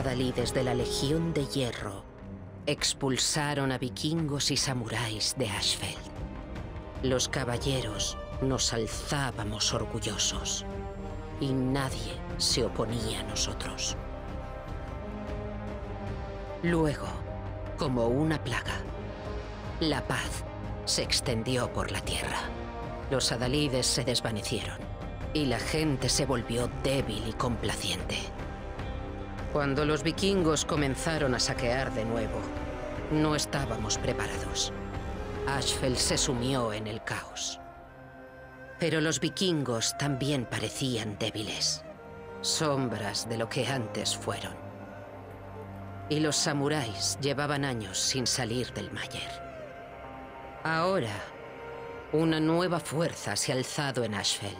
adalides de la Legión de Hierro expulsaron a vikingos y samuráis de Ashfeld. Los caballeros nos alzábamos orgullosos y nadie se oponía a nosotros. Luego, como una plaga, la paz se extendió por la tierra. Los adalides se desvanecieron y la gente se volvió débil y complaciente. Cuando los vikingos comenzaron a saquear de nuevo, no estábamos preparados. Ashfeld se sumió en el caos. Pero los vikingos también parecían débiles, sombras de lo que antes fueron. Y los samuráis llevaban años sin salir del Mayer. Ahora, una nueva fuerza se ha alzado en Ashfeld,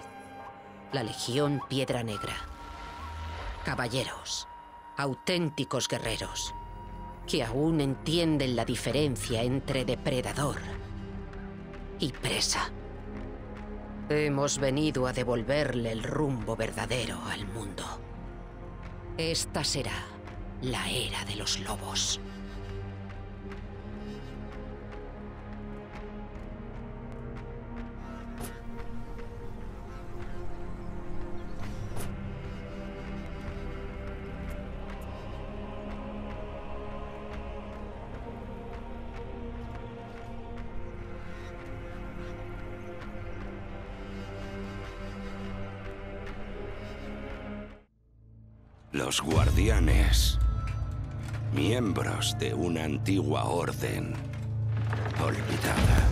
la Legión Piedra Negra. Caballeros, auténticos guerreros, que aún entienden la diferencia entre depredador y presa. Hemos venido a devolverle el rumbo verdadero al mundo. Esta será la era de los lobos. Los guardianes. Miembros de una antigua orden. Olvidada.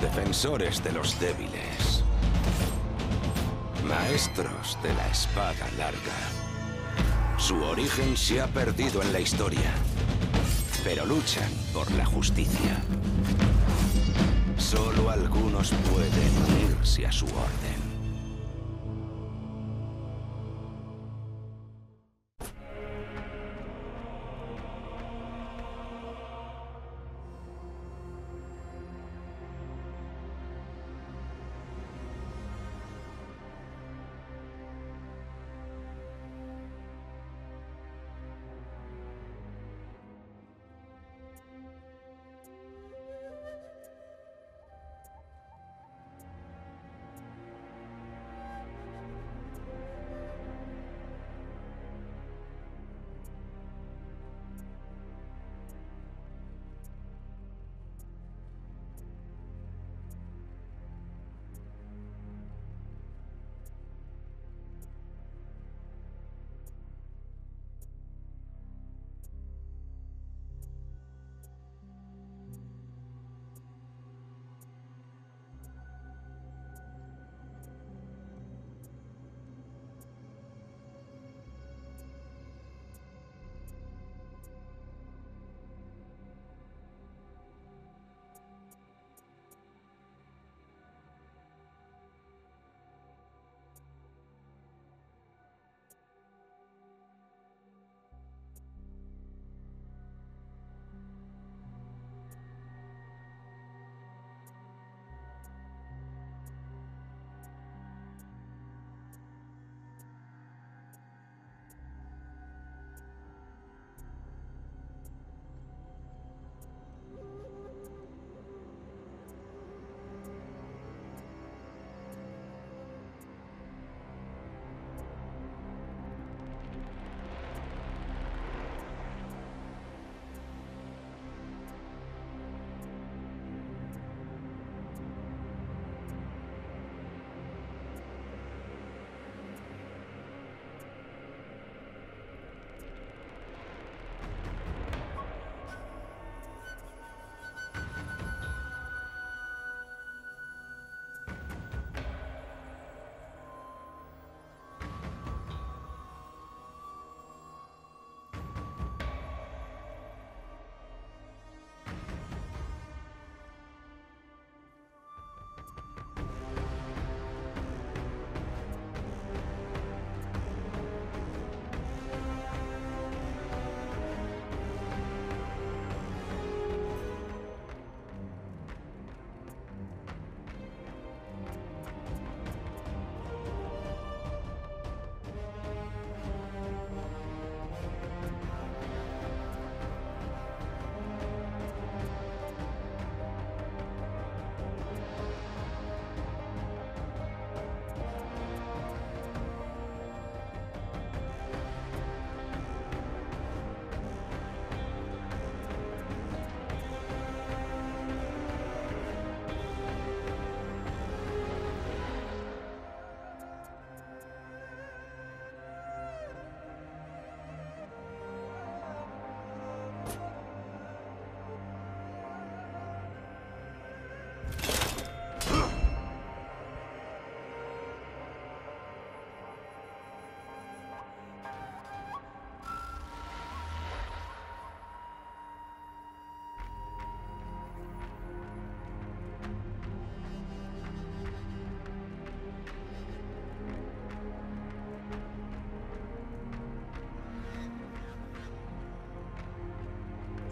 Defensores de los débiles. Maestros de la espada larga. Su origen se ha perdido en la historia. Pero luchan por la justicia. Solo algunos pueden unirse a su orden.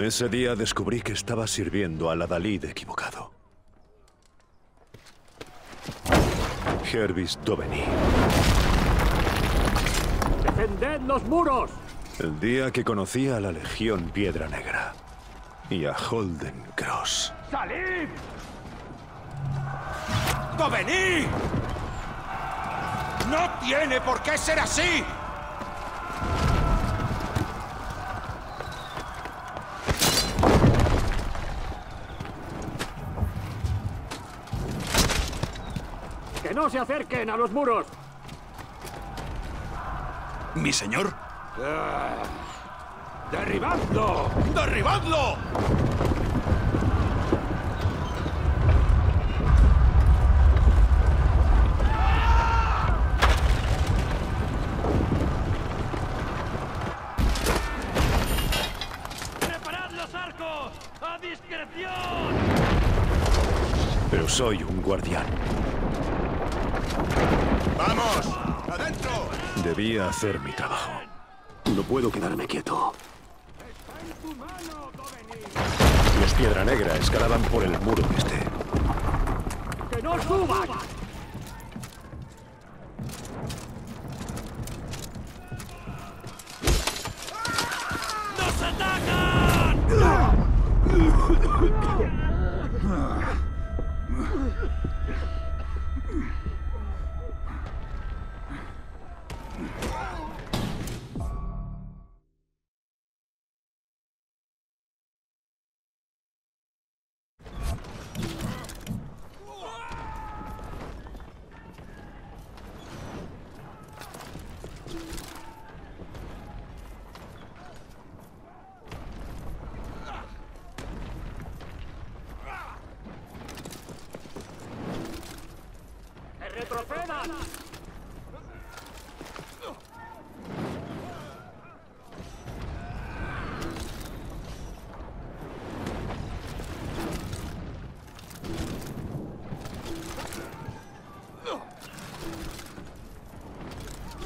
Ese día descubrí que estaba sirviendo al Adalid equivocado. Hervis Doveni. ¡Defended los muros! El día que conocí a la Legión Piedra Negra y a Holden Cross. ¡Salid! ¡Doveni! ¡No tiene por qué ser así! ¡Que no se acerquen a los muros! ¿Mi señor? ¡Derribadlo! ¡Derribadlo! ¡Preparad los arcos! ¡A discreción! Pero soy un guardián. ¡Adentro! Debía hacer mi trabajo. No puedo quedarme quieto. Los Piedra Negra escalaban por el muro este. ¡Que no suban! ¡Nos atacan!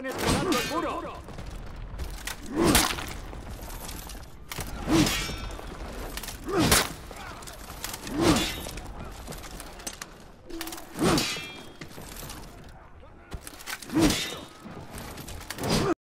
¡Están escalando el muro!